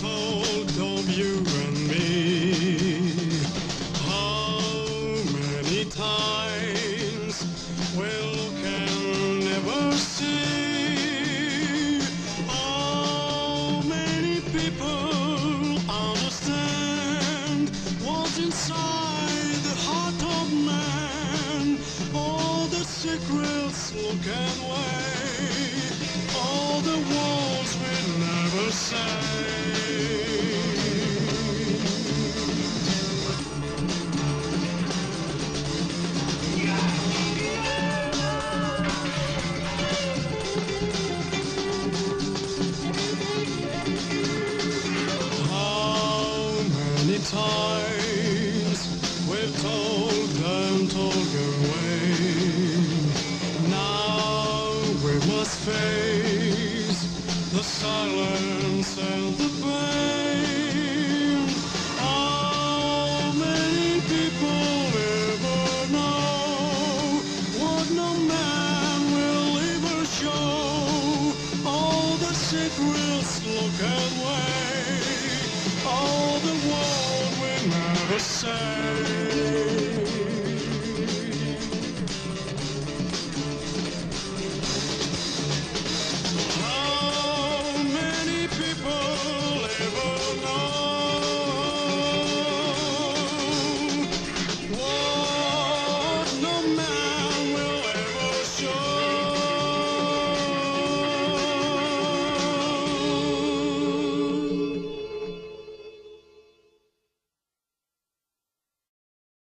told of you and me. How many times we'll can never see. How many people understand what's inside the heart of man? All the secrets look away. Times we've told them to go away. Now we must face the silence and the pain. How many people ever know what no man will ever show? All the secrets look away. All the concern.